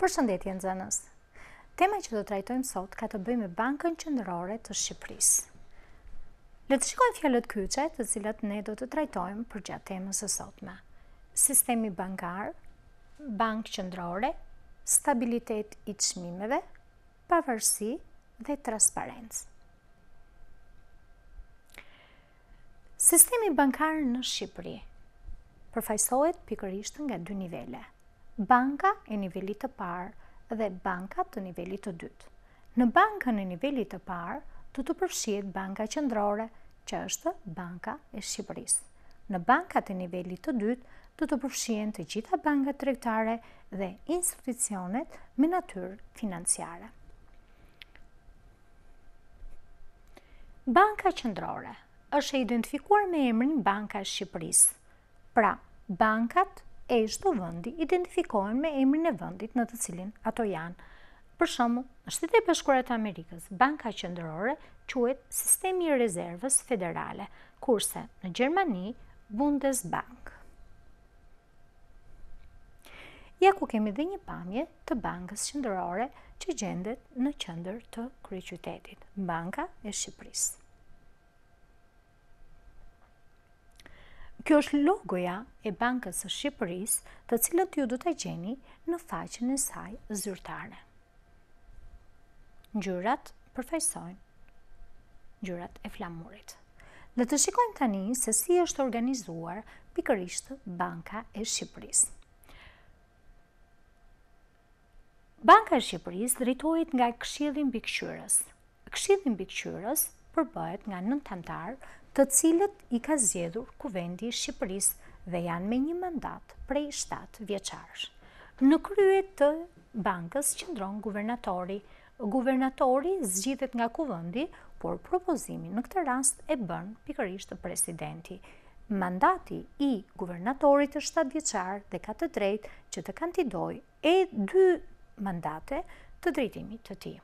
Përshëndetje nxënës. Tema që do të trajtojmë sot ka të bëjë me Bankën Qendrore të Shqipërisë. Le të shikojmë fjalët kyçe, të cilat ne do të trajtojmë përgjatë temës së sotme. Sistemi bankar, bankë qendrore, stabilitet i çmimeve, pavarësi dhe transparencë. Sistemi bankar në Shqipëri përfaqësohet pikërisht nga dy nivele, banka e nivelit të parë dhe banka të nivelit të dytë. Në bankën e nivelit të parë do të përfshihet banka qendrore që është Banka e Shqipërisë. Në bankat e nivelit të dytë do të përfshihen të gjitha bankat tregtare dhe institucionet me natyrë financiare. Banka Qendrore është e identifikuar me emrin Banka e Shqipërisë, Pra, bankat e çdo vendi identifikohen me emrin e vendit në të cilin ato janë. Për shembull, në Shtetet e Bashkuara të Amerikës, banka qendrore quhet Sistemi i Rezervës Federale, kurse në Gjermani Bundesbank. Ja ku kemi dhe një pamje të bankës qendrore që gjendet në qendër të kryeqytetit, Banka e Shqipërisë. Kjo është logoja e Bankës së Shqipërisë, të cilën ju do ta gjeni në faqen e saj zyrtare. Ngjyrat përfaqësojnë ngjyrat e flamurit. Le të shikojmë tani se si është organizuar pikërisht Banka e Shqipërisë. Banka e Shqipërisë drejtohet nga Këshilli Mbikëqyrës. Këshilli Mbikëqyrës përbëhet nga nëntë anëtarë, të cilët i ka zgjedhur Kuvendi i Shqipërisë dhe janë me një mandat prej shtatë vjeçarësh. Në krye të Bankës qëndron Guvernatori. Guvernatori zgjidhet nga Kuvendi, por propozimin në këtë rast e bën pikërisht Presidenti. Mandati i Guvernatorit është shtatëvjeçar dhe ka të drejtë që të kandidojë e dy mandate të drejtimit të tij.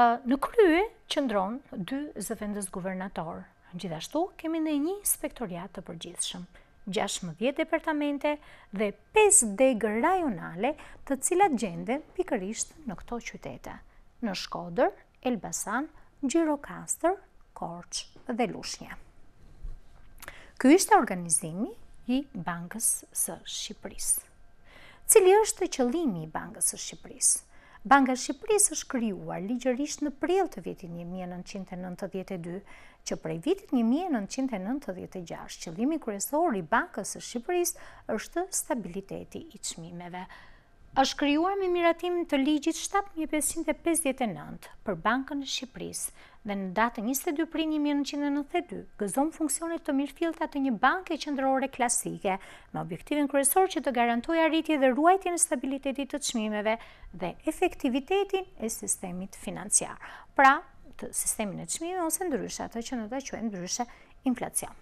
Në krye qëndron dy zëvendësguvernatorë. Gjithashtu kemi ne një inspektoriat të përgjithshëm, 16 departamente dhe 5 degë rajonale të cilat gjenden pikërisht në këto qytete, në Shkodër, Elbasan, Gjirokastër, Korçë dhe Lushnje. Ky ishte organizimi i Bankës së Shqipërisë. Cili është qëllimi i Bankës së Shqipërisë? Banka e Shqipërisë është krijuar ligjërisht në prill të vitit një mijë e nëntëqind e nëntëdhjetë e dy, që prej vitit një mijë e nëntëqind e nëntëdhjetë e gjashtë qëllimi kryesor i Bankës së Shqipërisë është stabiliteti i çmimeve. Është krijuar me miratim të Ligjit shtatë mijë e pesëqind e pesëdhjetë e nëntë për Bankën e Shqipërisë, dhe në datë njëzet e dy prill një mijë e nëntëqind e nëntëdhjetë e dy gëzon funksione të mirëfillta të një banke qendrore klasike, me objektivin kryesor që të garantojë arritje dhe ruajtjen e stabilitetit të çmimeve dhe efektivitetin e sistemit financiar. Pra, të sistemin e çmimeve ose ndryshe, atë që ne ta quajmë ndryshe inflacion.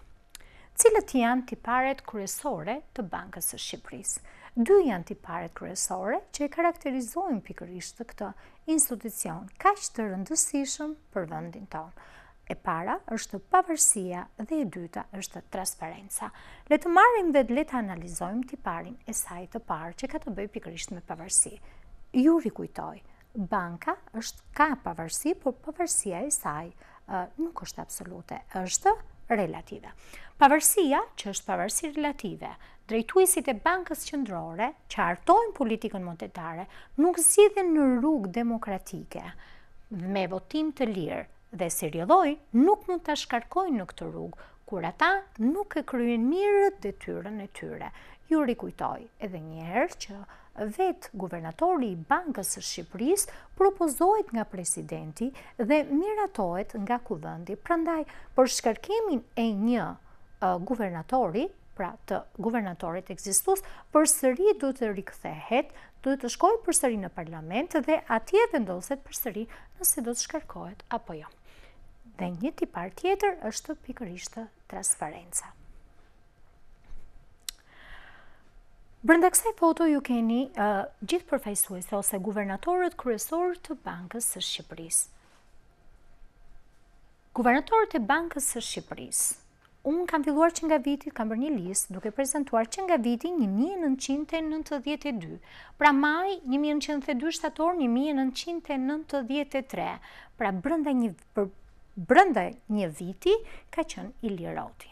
Cilat janë tiparet kryesore të Bankës së Shqipërisë? Dy janë tiparet kryesore që e karakterizojnë pikërisht këtë institucion kaq të rëndësishëm për vendin tonë. E para është pavarësia dhe e dyta është transparenca. Le të marrim dhe le të analizojmë tiparin e saj të parë që ka të bëjë pikërisht me pavarësi. Ju rikujtoj, banka është ka pavarësi, por pavarësia e saj nuk është absolute, është relative. Pavarësia, që është pavarësi relative, Drejtuesit e Bankës Qendrore që hartojnë politikën monetare nuk zgjidhen në rrugë demokratike me votim të lirë dhe si rrjedhojë, nuk mund të shkarkohen në këtë rrugë kur ata nuk e kryejnë mirë detyrën e tyre. Ju rikujtoj edhe një herë që vetë guvernatori i Bankës së Shqipërisë propozohet nga presidenti dhe miratohet nga kuvendi. Prandaj për shkarkimin e një guvernatori pra të guvernatorit ekzistues, përsëri duhet të rikthehet, duhet të shkojë përsëri në parlament dhe atje vendoset përsëri nëse do të shkarkohet apo jo. Dhe një tipar tjetër është pikërisht transparenca. Brenda kësaj foto ju keni gjithë përfaqësuesit ose guvernatorët kryesorë të Bankës së Shqipërisë. Guvernatorët e Bankës së Shqipërisë, Unë kam filluar që nga viti, kam bërë një listë duke prezantuar që nga viti një mijë e nëntëqind e nëntëdhjetë e dy, pra maj një mijë e nëntëqind e nëntëdhjetë e dy, shtator një mijë e nëntëqind e nëntëdhjetë e tre, pra brenda një, brenda një viti ka qenë Ilir Hoti.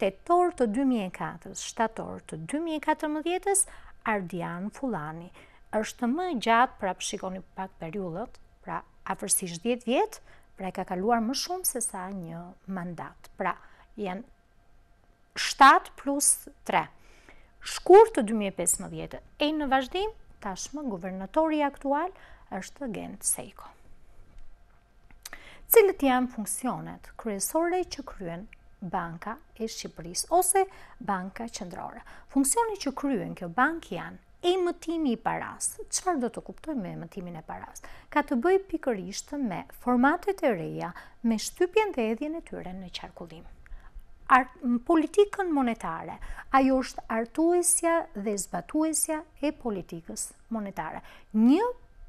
tetor të dy mijë e katrës, shtator të dy mijë e katërmbëdhjetës, Ardian Fullani, është më e gjatë pra po shikoni pak periudhat, pra afërsisht dhjetë vjet, pra e ka kaluar më shumë se sa një mandat. Pra janë 7 plus 3. Shkurt të 2015 e në vazhdim tashmë guvernatori aktual është Gent Sejko. Cilët janë funksionet kryesore që kryen Banka e Shqipërisë ose Banka Qendrore? Funksionet që kryen kjo bankë janë emetimi i parasë. Çfarë do të kuptojmë me emetimin e parasë? Ka të bëjë pikërisht me formatet e reja, me shtypjen dhe hedhjen e tyre në qarkullim. Harton politikën monetare, ajo është hartuesja dhe zbatuesja e politikës monetare, një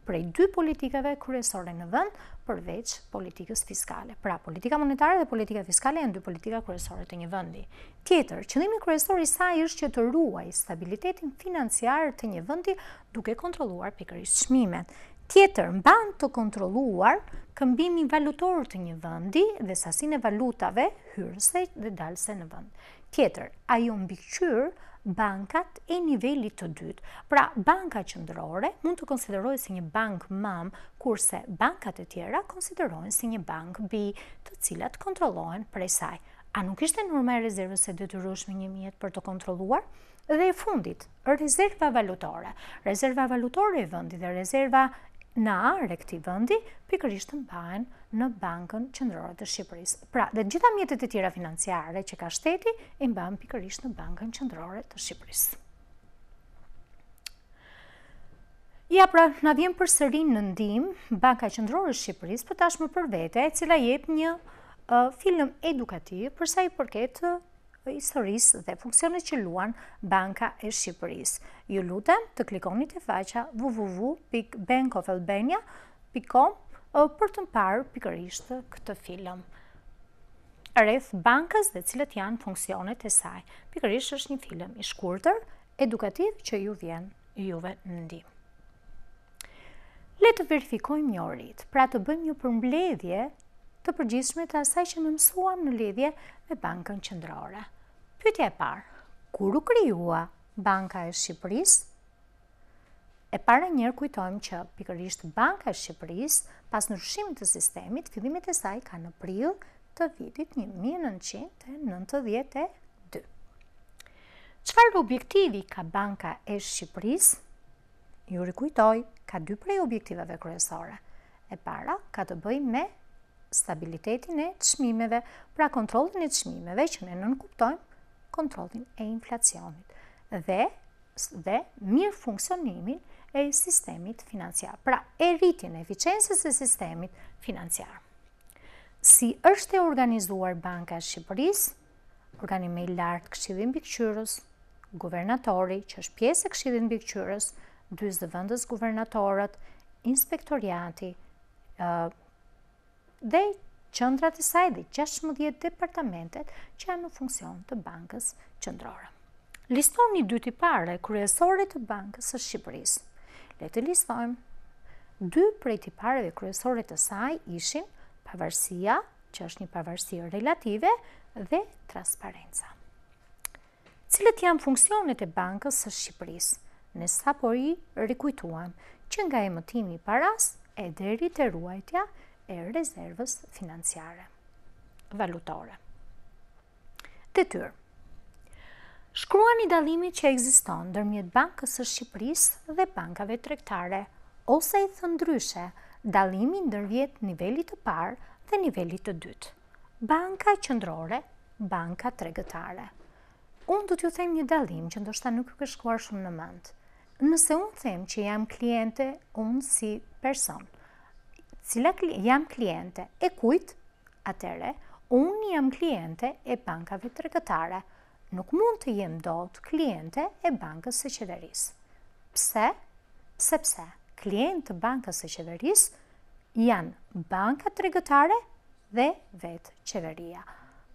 prej dy politikave kryesore në vend përveç politikës fiskale. Pra, politika monetare dhe politika fiskale janë dy politika kryesore të një vendi. Tjetër, qëllimi kryesor i saj është që të ruajë stabilitetin financiar të një vendi duke kontrolluar pikërisht çmimet. Tjetër, mban të kontrolluar këmbimin valutor të një vendi dhe sasinë e valutave hyrëse dhe dalëse në vend. Tjetër, ajo mbikëqyr bankat e nivelit të dytë. Pra, banka qendrore mund të konsiderohet si një bankë mamë, kurse bankat e tjera konsiderohen si një bankë bijë, të cilat kontrollohen prej saj. A nuk ishte norma e rezervës së detyrueshme një mjet për të kontrolluar? Dhe e fundit, rezerva valutore. Rezerva valutore e vendit dhe rezerva në ar e këtij vendi, pikërisht mbahen në bankën qendrore të Shqipërisë. Pra, dhe gjithë mjetet e tjera financiare që ka shteti, i mban pikërisht në bankën qendrore të Shqipërisë. Ja pra, na vjen përsëri në ndihmë, Banka Qendrore e Shqipërisë, por tashmë për vete, e cila jep një film edukativ përsa i përket historisë dhe funksionet që luan Banka e Shqipërisë. Ju lutem të klikoni te faqja www.bankofalbania.com për të parë pikërisht këtë film rreth bankës dhe cilat janë funksionet e saj. Pikërisht është një film i shkurtër, edukativ që ju vjen juve në ndihmë. Le të verifikojmë njohuritë, pra të bëjmë një përmbledhje të përgjithshme të asaj që ne mësuam në lidhje me bankën qendrore. Pyetja e parë, kur u krijua banka e Shqipërisë? E para, ne rikujtojmë që pikërisht banka e Shqipërisë, pas ndryshimit të sistemit, fillimet e saj i ka në prill të vitit 1992. Çfarë objektivi ka banka e Shqipërisë? Ju rikujtoj, ka dy prej objektivave kryesore. E para ka të bëjë me stabilitetin e çmimeve, pra kontrollin e çmimeve që ne nënkuptojmë kontrollin e inflacionit dhe dhe mirëfunksionimin e sistemit financiar, pra rritjen e efiçencës së sistemit financiar. Si është e organizuar Banka e Shqipërisë? Organi më i lartë këshilli mbikëqyrës, guvernatori, që është pjesë e këshillit mbikëqyrës, dy zëvendësguvernatorët, inspektoriati, dhe qendrat e saj dhe 16 departamentet që janë në funksion të bankës qendrore. Listoni dy tipare kryesore të Bankës së Shqipërisë. Le të listojmë. Dy prej tipareve kryesore të saj ishin pavarësia që është një pavarësi relative dhe transparenca. Cilat janë funksionet e Bankës së Shqipërisë? Ne sapo i rikujtuam, që nga emetimi i parasë e deri te ruajtja e rezervës financiare, valutore. Detyrë. Shkruani dallimin që ekziston ndërmjet Bankës së Shqipërisë dhe bankave tregtare, ose thënë ndryshe, dallimin ndërmjet nivelit të parë dhe nivelit të dytë. Banka qendrore, banka tregtare. Unë do t'ju them një dallim që ndoshta nuk ju ka shkuar shumë në mend. Nëse unë them që jam kliente unë si person, cila jam kliente e kujt, Atëherë, unë jam kliente e bankave tregtare, nuk mund të jem dot kliente e Bankës së Qeverisë. Pse? Sepse klientë të Bankës së Qeverisë janë bankat tregtare dhe vetë qeveria.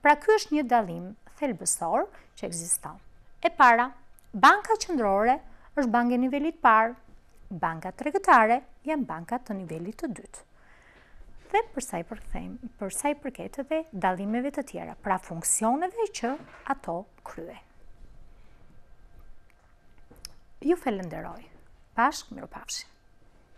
Pra ky është një dallim thelbësor që ekziston. E para, banka qendrore është bankë e nivelit të parë, bankat tregtare janë banka të nivelit të dytë. dhe për sa i përket dhe, për sa i përket edhe dallimeve të tjera, pra funksioneve që ato kryen. Ju falënderoj. Bashkë, mirupafshim.